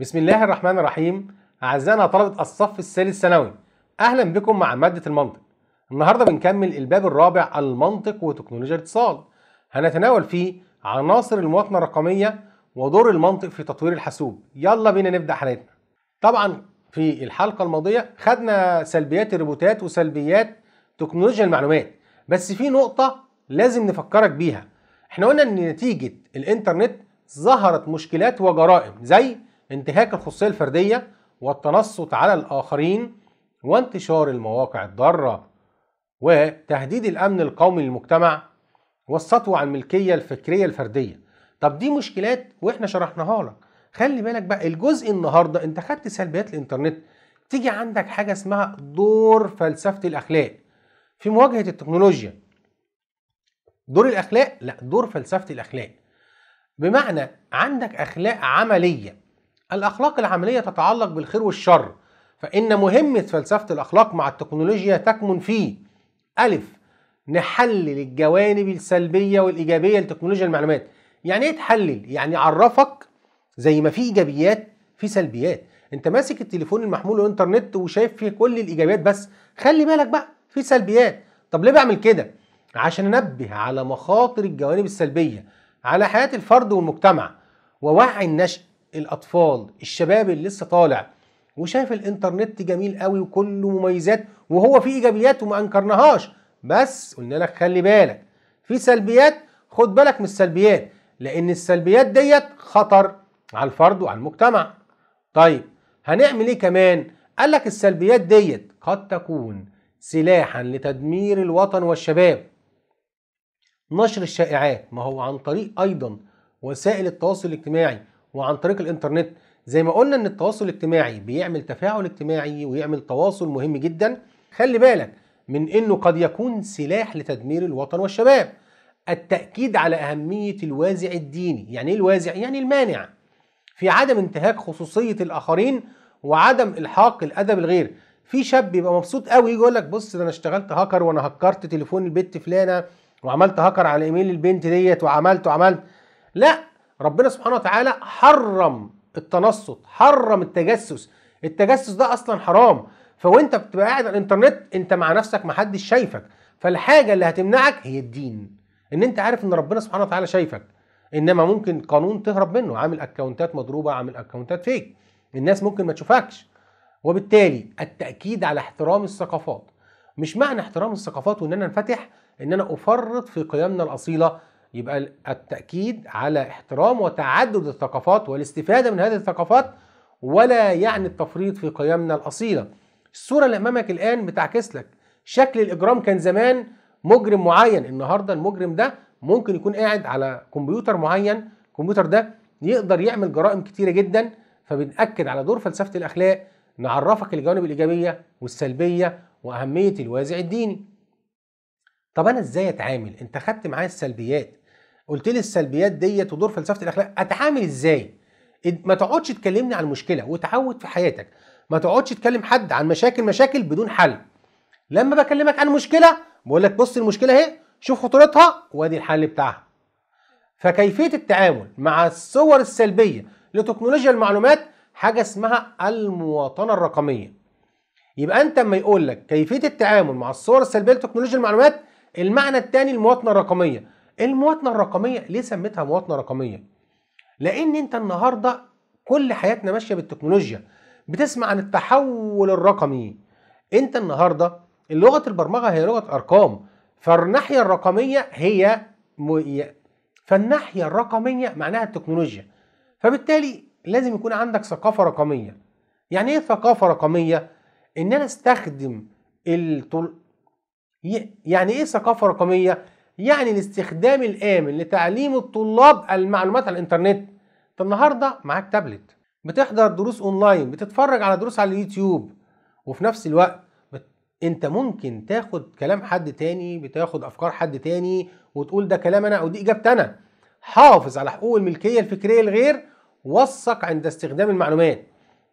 بسم الله الرحمن الرحيم. أعزائنا طلبة الصف الثالث ثانوي أهلا بكم مع مادة المنطق. النهاردة بنكمل الباب الرابع المنطق وتكنولوجيا الاتصال. هنتناول فيه عناصر المواطنة الرقمية ودور المنطق في تطوير الحاسوب. يلا بينا نبدأ حلقتنا. طبعا في الحلقة الماضية خدنا سلبيات الروبوتات وسلبيات تكنولوجيا المعلومات. بس في نقطة لازم نفكرك بيها. إحنا قلنا إن نتيجة الإنترنت ظهرت مشكلات وجرائم زي انتهاك الخصوصية الفردية والتنصت على الآخرين وانتشار المواقع الضارة وتهديد الأمن القومي للمجتمع والسطو على الملكية الفكرية الفردية. طب دي مشكلات وإحنا شرحناها لك. خلي بالك بقى الجزء النهاردة انت خدت سلبيات الإنترنت تيجي عندك حاجة اسمها دور فلسفة الأخلاق في مواجهة التكنولوجيا. دور الأخلاق؟ لا دور فلسفة الأخلاق. بمعنى عندك أخلاق عملية الأخلاق العملية تتعلق بالخير والشر فإن مهمة فلسفة الأخلاق مع التكنولوجيا تكمن في ألف نحلل الجوانب السلبية والإيجابية لتكنولوجيا المعلومات. يعني إيه تحلل؟ يعني عرفك زي ما في إيجابيات في سلبيات. أنت ماسك التليفون المحمول والإنترنت وشايف فيه كل الإيجابيات بس خلي بالك بقى في سلبيات. طب ليه بعمل كده؟ عشان أنبه على مخاطر الجوانب السلبية على حياة الفرد والمجتمع ووعي النشء الأطفال الشباب اللي لسه طالع. وشايف الإنترنت جميل قوي وكله مميزات وهو فيه إيجابيات وما أنكرناهاش. بس قلنا لك خلي بالك في سلبيات خد بالك من السلبيات لأن السلبيات ديت خطر على الفرد وعلى المجتمع. طيب هنعمل إيه كمان؟ قال لك السلبيات ديت قد تكون سلاحا لتدمير الوطن والشباب. نشر الشائعات ما هو عن طريق أيضا وسائل التواصل الاجتماعي. وعن طريق الإنترنت. زي ما قلنا إن التواصل الاجتماعي بيعمل تفاعل اجتماعي ويعمل تواصل مهم جدا. خلي بالك من إنه قد يكون سلاح لتدمير الوطن والشباب. التأكيد على أهمية الوازع الديني. يعني إيه الوازع؟ يعني المانع. في عدم انتهاك خصوصية الآخرين وعدم إلحاق الأدب الغير. في شاب بيبقى مبسوط قوي يجي يقول لك بص ده أنا اشتغلت هاكر وأنا هكرت تليفون البت فلانة وعملت هاكر على إيميل البنت ديت وعملت وعملت. لا ربنا سبحانه وتعالى حرم التنصت حرم التجسس. التجسس ده أصلا حرام. فوأنت بتبقى قاعد على الإنترنت أنت مع نفسك محدش شايفك. فالحاجة اللي هتمنعك هي الدين. إن أنت عارف إن ربنا سبحانه وتعالى شايفك. إنما ممكن قانون تهرب منه. عامل أكونتات مضروبة عامل أكونتات فيك. الناس ممكن ما تشوفكش. وبالتالي التأكيد على احترام الثقافات. مش معنى احترام الثقافات وإن أنا أنفتح إن أنا أفرط في قيمنا الأصيلة يبقى التأكيد على احترام وتعدد الثقافات والاستفادة من هذه الثقافات ولا يعني التفريط في قيمنا الأصيلة. الصورة اللي أمامك الآن بتعكس لك. شكل الإجرام كان زمان مجرم معين. النهارده المجرم ده ممكن يكون قاعد على كمبيوتر معين. الكمبيوتر ده يقدر يعمل جرائم كتيرة جدا. فبنأكد على دور فلسفة الأخلاق نعرفك الجوانب الإيجابية والسلبية وأهمية الوازع الديني. طب أنا إزاي أتعامل؟ أنت خدت معايا السلبيات. قلت لي السلبيات ديت ودور فلسفة الأخلاق اتعامل إزاي؟ ما تقعدش تكلمني عن المشكلة وتعود في حياتك. ما تقعدش تكلم حد عن مشاكل مشاكل بدون حل. لما بكلمك عن مشكلة بقول لك بص المشكلة اهي شوف خطورتها وادي الحل بتاعها. فكيفية التعامل مع الصور السلبية لتكنولوجيا المعلومات حاجة اسمها المواطنة الرقمية. يبقى أنت اما يقول لك كيفية التعامل مع الصور السلبية لتكنولوجيا المعلومات المعنى الثاني المواطنة الرقمية. المواطنه الرقمية ليه سميتها مواطنه رقمية؟ لأن أنت النهارده كل حياتنا ماشية بالتكنولوجيا بتسمع عن التحول الرقمي. أنت النهارده لغة البرمجة هي لغة أرقام فالناحية الرقمية هي م... فالناحية الرقمية معناها التكنولوجيا. فبالتالي لازم يكون عندك ثقافة رقمية. يعني إيه ثقافة رقمية؟ إن أنا أستخدم الطل... يعني إيه ثقافة رقمية؟ يعني الاستخدام الآمن لتعليم الطلاب المعلومات على الإنترنت. انت النهارده معاك تابلت. بتحضر دروس أونلاين بتتفرج على دروس على اليوتيوب. وفي نفس الوقت بت... أنت ممكن تاخد كلام حد تاني بتاخد أفكار حد تاني وتقول ده كلام أنا أو دي اجابتي أنا. حافظ على حقوق الملكية الفكرية للغير وثق عند استخدام المعلومات.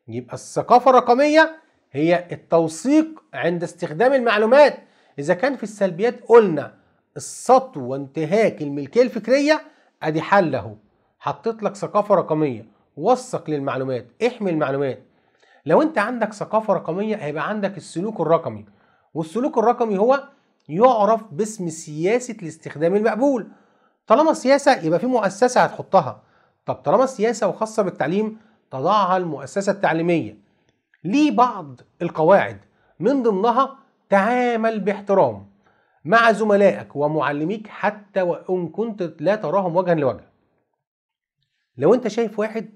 يبقى الثقافة الرقمية هي التوثيق عند استخدام المعلومات. إذا كان في السلبيات قلنا السطو وانتهاك الملكية الفكرية أدي حل أهو. حطيت لك ثقافة رقمية. وثق للمعلومات. احمي المعلومات. لو أنت عندك ثقافة رقمية هيبقى عندك السلوك الرقمي. والسلوك الرقمي هو يعرف باسم سياسة الاستخدام المقبول. طالما سياسة يبقى في مؤسسة هتحطها. طب طالما سياسة وخاصة بالتعليم تضعها المؤسسة التعليمية. ليه بعض القواعد؟ من ضمنها تعامل باحترام. مع زملائك ومعلميك حتى وإن كنت لا تراهم وجها لوجه. لو أنت شايف واحد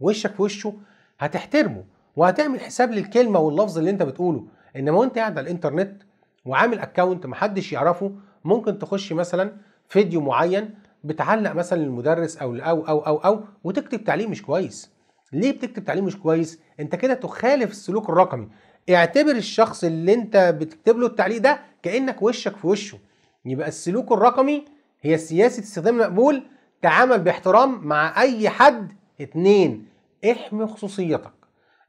وشك في وشه هتحترمه وهتعمل حساب للكلمة واللفظ اللي أنت بتقوله. إنما وأنت قاعد على الإنترنت وعامل اكونت محدش يعرفه ممكن تخش مثلا فيديو معين بتعلق مثلا للمدرس أو أو أو أو أو وتكتب تعليق مش كويس. ليه بتكتب تعليق مش كويس؟ أنت كده تخالف السلوك الرقمي. اعتبر الشخص اللي انت بتكتب له التعليق ده كأنك وشك في وشه. يبقى السلوك الرقمي هي سياسة استخدام المقبول تعامل باحترام مع أي حد. اتنين احمي خصوصيتك.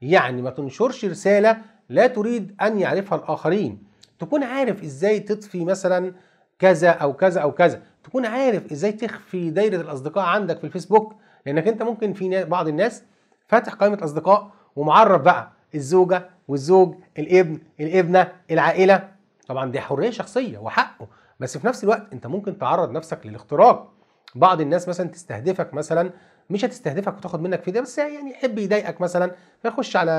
يعني ما تنشرش رسالة لا تريد أن يعرفها الآخرين. تكون عارف إزاي تطفي مثلا كذا أو كذا أو كذا. تكون عارف إزاي تخفي دايرة الأصدقاء عندك في الفيسبوك. لأنك أنت ممكن في بعض الناس فاتح قائمة أصدقاء ومعرف بقى الزوجة والزوج الابن الابنة العائلة. طبعا دي حرية شخصية وحقه. بس في نفس الوقت أنت ممكن تعرض نفسك للاختراق. بعض الناس مثلا تستهدفك مثلا مش هتستهدفك وتاخد منك فدية بس يعني يحب يضايقك مثلا فيخش على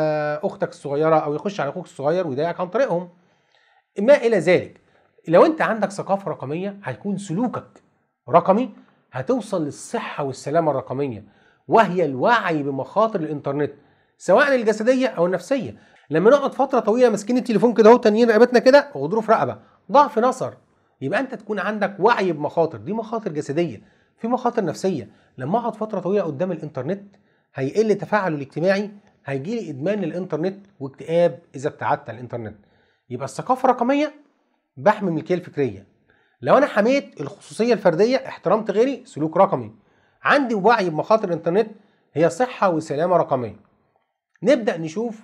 أختك الصغيرة أو يخش على أخوك الصغير ويضايقك عن طريقهم. ما إلى ذلك لو أنت عندك ثقافة رقمية هيكون سلوكك رقمي هتوصل للصحة والسلامة الرقمية وهي الوعي بمخاطر الإنترنت سواء الجسدية أو النفسية. لما نقعد فترة طويلة ماسكين التليفون كده اهو تانيين رقبتنا كده غضروف رقبة ضعف نصر يبقى انت تكون عندك وعي بمخاطر دي مخاطر جسدية في مخاطر نفسية. لما اقعد فترة طويلة قدام الانترنت هيقل تفاعله الاجتماعي هيجي لي ادمان للانترنت واكتئاب اذا ابتعدت عن الانترنت. يبقى الثقافة الرقمية بحمي الملكيه الفكرية. لو أنا حميت الخصوصية الفردية احترمت غيري سلوك رقمي. عندي وعي بمخاطر الانترنت هي صحة وسلامة رقمية. نبدأ نشوف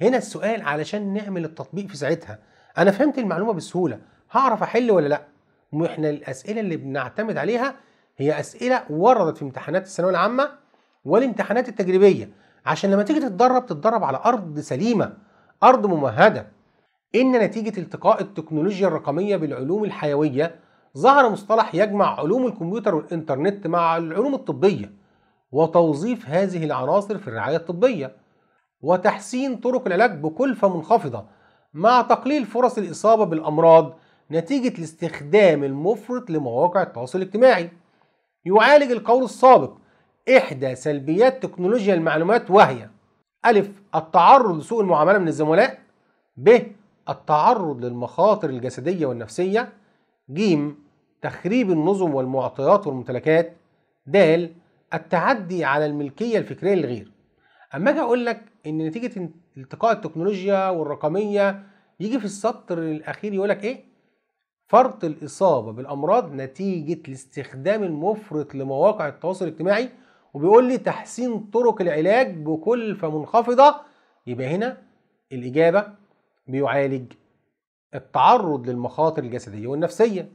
هنا السؤال علشان نعمل التطبيق في ساعتها. أنا فهمت المعلومة بسهولة. هعرف أحل ولا لأ؟ وإحنا الأسئلة اللي بنعتمد عليها هي أسئلة وردت في امتحانات الثانوية العامة والامتحانات التجريبية. عشان لما تيجي تتدرب تتدرب على أرض سليمة أرض ممهدة. إن نتيجة التقاء التكنولوجيا الرقمية بالعلوم الحيوية ظهر مصطلح يجمع علوم الكمبيوتر والإنترنت مع العلوم الطبية وتوظيف هذه العناصر في الرعاية الطبية. وتحسين طرق العلاج بكلفه منخفضه مع تقليل فرص الإصابة بالأمراض نتيجة الاستخدام المفرط لمواقع التواصل الاجتماعي. يعالج القول السابق إحدى سلبيات تكنولوجيا المعلومات وهي ألف التعرض لسوء المعاملة من الزملاء ب التعرض للمخاطر الجسدية والنفسية ج تخريب النظم والمعطيات والممتلكات د التعدي على الملكية الفكرية للغير. أما أجي أقول لك إن نتيجة التقاء التكنولوجيا والرقمية يجي في السطر الأخير يقول لك إيه؟ فرط الإصابة بالأمراض نتيجة الاستخدام المفرط لمواقع التواصل الاجتماعي وبيقول لي تحسين طرق العلاج بكلفة منخفضة يبقى هنا الإجابة بيعالج التعرض للمخاطر الجسدية والنفسية.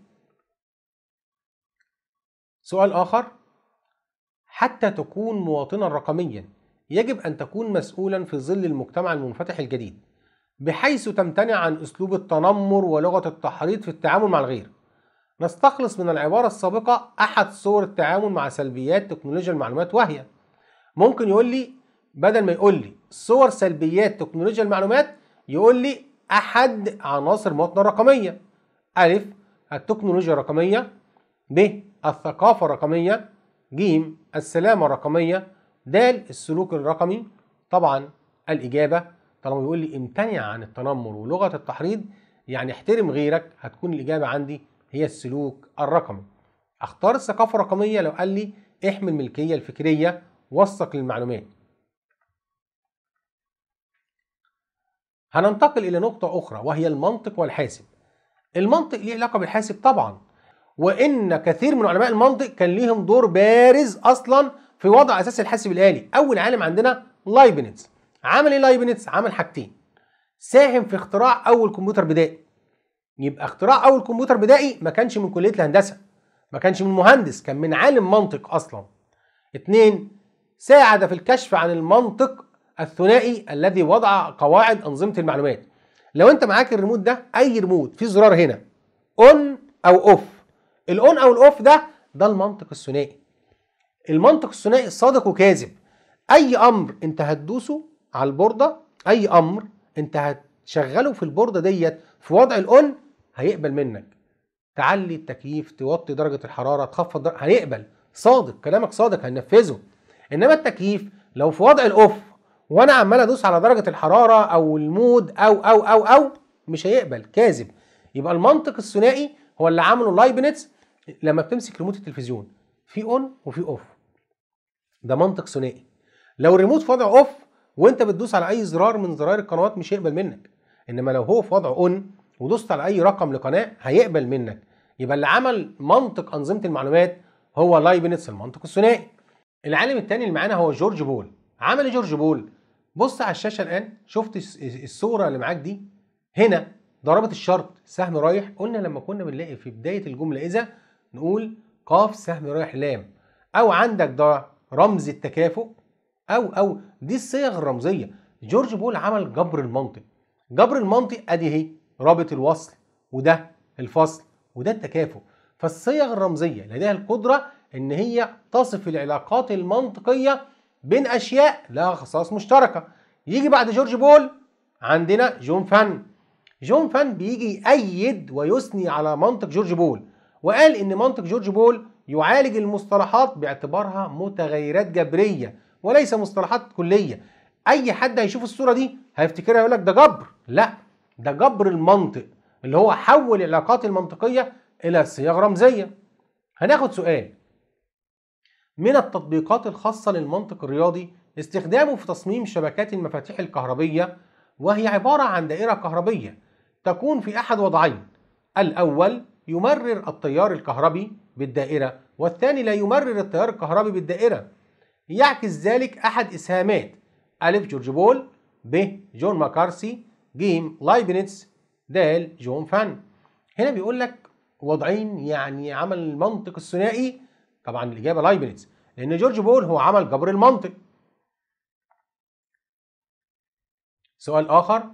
سؤال آخر. حتى تكون مواطنا رقميا يجب أن تكون مسؤولا في ظل المجتمع المنفتح الجديد بحيث تمتنع عن أسلوب التنمر ولغة التحريض في التعامل مع الغير. نستخلص من العبارة السابقة أحد صور التعامل مع سلبيات تكنولوجيا المعلومات وهي ممكن يقول لي بدل ما يقول لي صور سلبيات تكنولوجيا المعلومات يقول لي أحد عناصر المواطنه الرقميه. ألف التكنولوجيا الرقمية ب الثقافة الرقمية ج السلامة الرقمية د السلوك الرقمي طبعا الإجابة طالما بيقول لي امتنع عن التنمر ولغة التحريض يعني احترم غيرك هتكون الإجابة عندي هي السلوك الرقمي. أختار الثقافه الرقميه لو قال لي احمي الملكيه الفكرية وثق للمعلومات. هننتقل إلى نقطة أخرى وهي المنطق والحاسب. المنطق ليه علاقة بالحاسب طبعا وإن كثير من علماء المنطق كان ليهم دور بارز أصلا في وضع أساس الحاسب الآلي. أول عالم عندنا لايبنتز عمل إيه لايبنتس عمل حاجتين. ساهم في اختراع أول كمبيوتر بدائي. يبقى اختراع أول كمبيوتر بدائي ما كانش من كلية الهندسة. ما كانش من مهندس كان من عالم منطق أصلا. اتنين ساعد في الكشف عن المنطق الثنائي الذي وضع قواعد أنظمة المعلومات. لو أنت معاك الريموت ده أي ريموت في زرار هنا. on أو off ال on أو ال off ده ده المنطق الثنائي. المنطق الثنائي صادق وكاذب. أي أمر أنت هتدوسه على البوردة أي أمر أنت هتشغله في البوردة ديت في وضع ال on هيقبل منك. تعلي التكييف توطي درجة الحرارة تخفض درجة هيقبل. صادق كلامك صادق هننفذه إنما التكييف لو في وضع ال off وأنا عمال أدوس على درجة الحرارة أو ال mode أو أو أو أو مش هيقبل كاذب. يبقى المنطق الثنائي هو اللي عمله لايبنتس لما بتمسك ريموت التلفزيون. في on وفي off ده منطق ثنائي. لو الريموت في وضع off وانت بتدوس على أي زرار من زراير القنوات مش هيقبل منك. إنما لو هو في وضع on ودوست على أي رقم لقناة هيقبل منك. يبقى اللي عمل منطق أنظمة المعلومات هو لايبنتس المنطق الثنائي. العالم الثاني اللي معانا هو جورج بول. عمل إيه جورج بول؟ بص على الشاشة الآن شفت الصورة اللي معاك دي؟ هنا ضربت الشرط سهم رايح. قلنا لما كنا بنلاقي في بداية الجملة إذا نقول قاف سهم رايح لام. أو عندك ده رمز التكافؤ أو أو دي الصيغ الرمزية. جورج بول عمل جبر المنطق. جبر المنطق أدي اهي رابط الوصل وده الفصل وده التكافؤ. فالصيغ الرمزية لديها القدرة إن هي تصف العلاقات المنطقية بين أشياء لها خصائص مشتركة. يجي بعد جورج بول عندنا جون فان. جون فان بيجي يأيد ويثني على منطق جورج بول. وقال إن منطق جورج بول يعالج المصطلحات باعتبارها متغيرات جبرية وليس مصطلحات كلية. أي حد هيشوف الصورة دي هيفتكرها يقول لك ده جبر. لا ده جبر المنطق اللي هو حول العلاقات المنطقية إلى صيغ رمزية. هناخد سؤال. من التطبيقات الخاصة للمنطق الرياضي استخدامه في تصميم شبكات المفاتيح الكهربية وهي عبارة عن دائرة كهربية تكون في أحد وضعين. الأول يمرر التيار الكهربي بالدائرة والثاني لا يمرر التيار الكهربي بالدائرة. يعكس ذلك أحد إسهامات ألف جورج بول ب جون ماكارثي ج لايبنتس د جون فان. هنا بيقول لك وضعين يعني عمل المنطق الثنائي طبعا الإجابة لايبنتس لأن جورج بول هو عمل جبر المنطق. سؤال آخر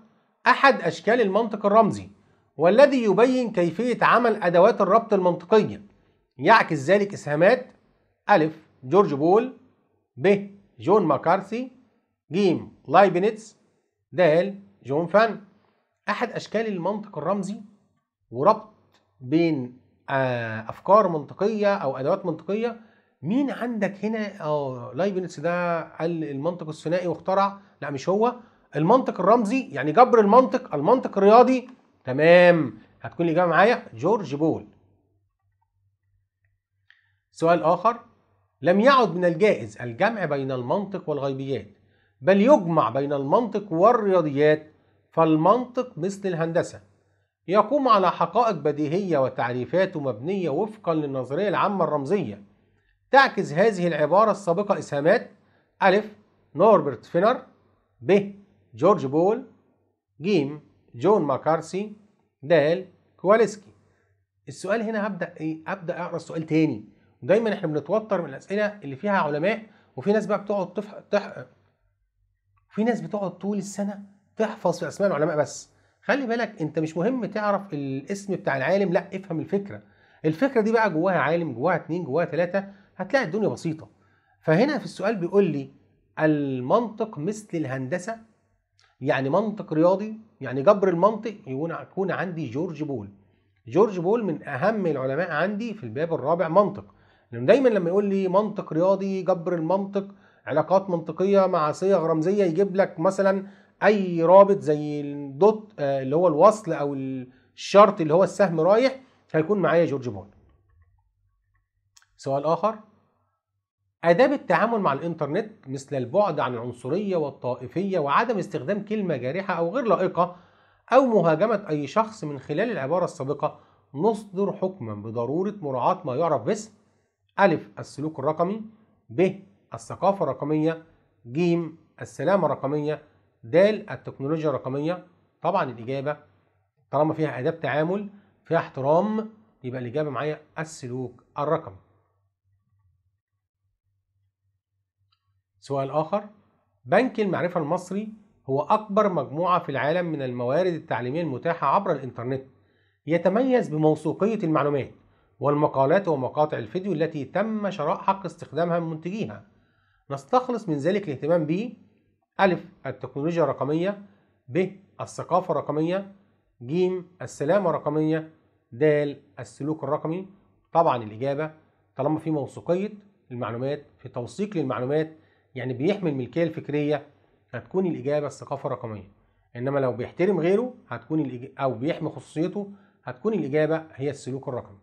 أحد أشكال المنطق الرمزي والذي يبين كيفية عمل أدوات الربط المنطقية. يعكس ذلك إسهامات ألف جورج بول ب جون ماكارثي ج لايبنتس د جون فان. أحد أشكال المنطق الرمزي وربط بين أفكار منطقية أو أدوات منطقية. مين عندك هنا؟ آه لايبنتس ده قال المنطق الثنائي واخترع. لا مش هو. المنطق الرمزي يعني جبر المنطق المنطق الرياضي تمام. هتكون الإجابة معايا جورج بول. سؤال آخر. لم يعد من الجائز الجمع بين المنطق والغيبيات بل يجمع بين المنطق والرياضيات فالمنطق مثل الهندسة. يقوم على حقائق بديهية وتعريفات مبنية وفقا للنظرية العامة الرمزية. تعكس هذه العبارة السابقة إسهامات. ألف نوربرت فينر. ب جورج بول. ج جون ماكارثي د كواليسكي. السؤال هنا هبدأ إيه؟ أبدأ أقرأ السؤال تاني. ودايما إحنا بنتوتر من الأسئلة اللي فيها علماء وفي ناس بقى بتقعد تفح... تح... في ناس بتقعد طول السنة تحفظ في أسماء العلماء بس. خلي بالك أنت مش مهم تعرف الاسم بتاع العالم لأ افهم الفكرة. الفكرة دي بقى جواها عالم جواها اتنين جواها تلاتة هتلاقي الدنيا بسيطة. فهنا في السؤال بيقول لي المنطق مثل الهندسة يعني منطق رياضي يعني جبر المنطق يكون عندي جورج بول. جورج بول من أهم العلماء عندي في الباب الرابع منطق. لأنه دايما لما يقول لي منطق رياضي جبر المنطق علاقات منطقية مع صيغ رمزية يجيب لك مثلا أي رابط زي الدوت اللي هو الوصل أو الشرط اللي هو السهم رايح هيكون معايا جورج بول. سؤال آخر. آداب التعامل مع الإنترنت مثل البعد عن العنصرية والطائفية وعدم استخدام كلمة جارحة أو غير لائقة أو مهاجمة أي شخص من خلال العبارة السابقة نصدر حكما بضرورة مراعاة ما يعرف باسم ألف السلوك الرقمي. ب الثقافة الرقمية. ج السلامة الرقمية. د التكنولوجيا الرقمية. طبعا الإجابة طالما فيها آداب تعامل فيها احترام يبقى الإجابة معايا السلوك الرقمي. سؤال آخر. بنك المعرفة المصري هو أكبر مجموعة في العالم من الموارد التعليمية المتاحة عبر الإنترنت يتميز بموثوقية المعلومات والمقالات ومقاطع الفيديو التي تم شراء حق استخدامها من منتجيها. نستخلص من ذلك الاهتمام ب ألف التكنولوجيا الرقمية ب الثقافة الرقمية ج السلامة الرقمية د السلوك الرقمي. طبعا الإجابة طالما في موثوقية المعلومات في توثيق للمعلومات يعني بيحمي الملكية الفكرية هتكون الإجابة الثقافة الرقمية. إنما لو بيحترم غيره هتكون الإجابة أو بيحمي خصوصيته هتكون الإجابة هي السلوك الرقمي.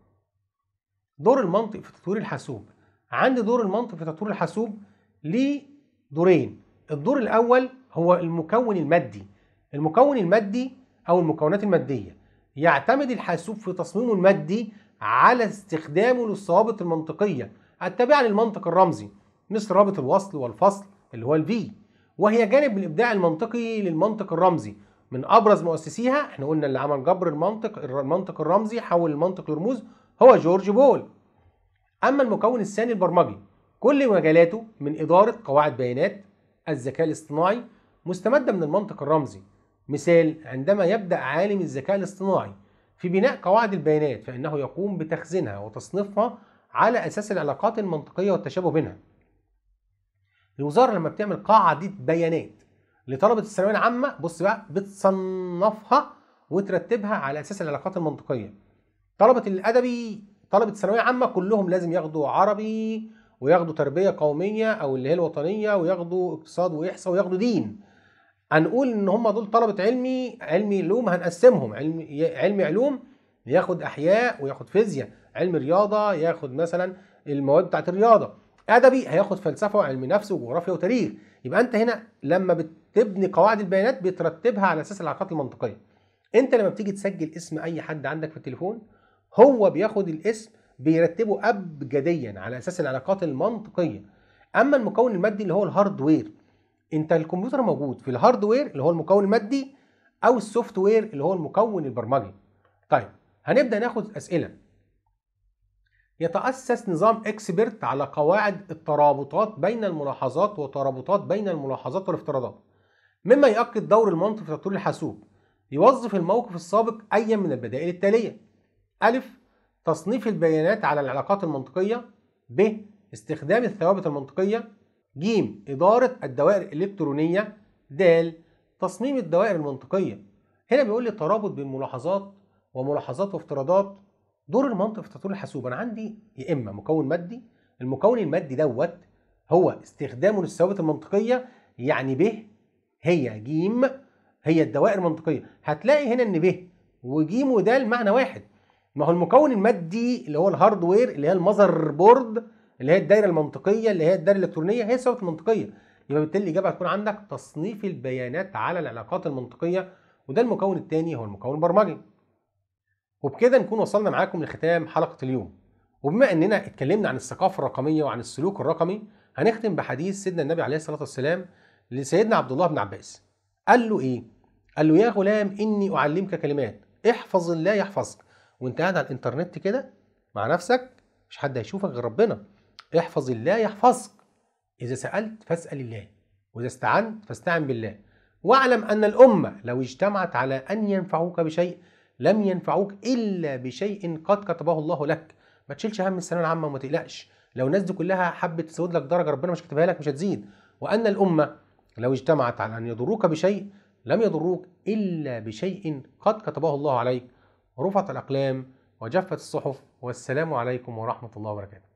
دور المنطق في تطوير الحاسوب. عندي دور المنطق في تطوير الحاسوب ليه دورين. الدور الأول هو المكون المادي. المكون المادي أو المكونات المادية. يعتمد الحاسوب في تصميمه المادي على استخدامه للثوابت المنطقية. التابعة للمنطق الرمزي. مثل رابط الوصل والفصل اللي هو الفي وهي جانب من الإبداع المنطقي للمنطق الرمزي. من أبرز مؤسسيها إحنا قلنا اللي عمل جبر المنطق المنطق الرمزي حول المنطق لرموز هو جورج بول. أما المكون الثاني البرمجي كل مجالاته من إدارة قواعد بيانات الذكاء الاصطناعي مستمدة من المنطق الرمزي. مثال عندما يبدأ عالم الذكاء الاصطناعي في بناء قواعد البيانات فإنه يقوم بتخزينها وتصنيفها على أساس العلاقات المنطقية والتشابه بينها. الوزارة لما بتعمل قاعدة بيانات لطلبة الثانوية العامة بص بقى بتصنفها وترتبها على أساس العلاقات المنطقية. طلبة الأدبي طلبة الثانوية العامة كلهم لازم ياخدوا عربي وياخدوا تربية قومية أو اللي هي الوطنية وياخدوا اقتصاد وإحصاء وياخدوا دين. هنقول إن هم دول طلبة علمي علمي علوم هنقسمهم. علمي علمي علوم ياخد أحياء وياخد فيزياء علم رياضة ياخد مثلا المواد بتاعت الرياضة. أدبي هياخد فلسفة وعلم نفس وجغرافيا وتاريخ. يبقى أنت هنا لما بتبني قواعد البيانات بترتبها على أساس العلاقات المنطقية. أنت لما بتيجي تسجل اسم أي حد عندك في التليفون هو بياخد الاسم بيرتبه ابجديا على أساس العلاقات المنطقية. أما المكون المادي اللي هو ال hardware أنت الكمبيوتر موجود في ال hardware اللي هو المكون المادي أو ال software اللي هو المكون البرمجي. طيب هنبدأ ناخد أسئلة. يتأسس نظام expert على قواعد الترابطات بين الملاحظات وترابطات بين الملاحظات والافتراضات. مما يؤكد دور المنطق في تطوير الحاسوب. يوظف الموقف السابق اي من البدائل التالية. ألف تصنيف البيانات على العلاقات المنطقية. ب استخدام الثوابت المنطقية. ج إدارة الدوائر الإلكترونية. د تصميم الدوائر المنطقية. هنا بيقول لي الترابط بين ملاحظات وملاحظات وافتراضات. دور المنطق في تطوير الحاسوب. أنا عندي يا إما مكون مادي المكون المادي دوت هو استخدامه للثوابت المنطقية يعني ب هي ج هي الدوائر المنطقية. هتلاقي هنا إن ب وج ود المعنى واحد. ما هو المكون المادي اللي هو ال hardware اللي هي ال motherboard اللي هي الدايرة المنطقية اللي هي الدايرة الإلكترونية هي الثوابت المنطقية. يبقى بالتالي الإجابة هتكون عندك تصنيف البيانات على العلاقات المنطقية وده المكون الثاني هو المكون البرمجي. وبكده نكون وصلنا معاكم لختام حلقة اليوم. وبما إننا اتكلمنا عن الثقافة الرقمية وعن السلوك الرقمي هنختم بحديث سيدنا النبي عليه الصلاة والسلام لسيدنا عبد الله بن عباس. قال له إيه؟ قال له يا غلام إني أعلمك كلمات. احفظ الله يحفظك. وانت قاعد على الإنترنت كده مع نفسك مش حد هيشوفك غير ربنا. احفظ الله يحفظك. إذا سألت فاسأل الله وإذا استعنت فاستعن بالله. واعلم أن الأمة لو اجتمعت على أن ينفعوك بشيء لم ينفعوك إلا بشيء قد كتبه الله لك. ما تشيلش هم الثانوية العامة وما تقلقش. لو الناس دي كلها حبت تزود لك درجة ربنا مش كاتبها لك مش هتزيد. وأن الأمة لو اجتمعت على أن يضروك بشيء لم يضروك إلا بشيء قد كتبه الله عليك. رفعت الأقلام وجفت الصحف والسلام عليكم ورحمة الله وبركاته.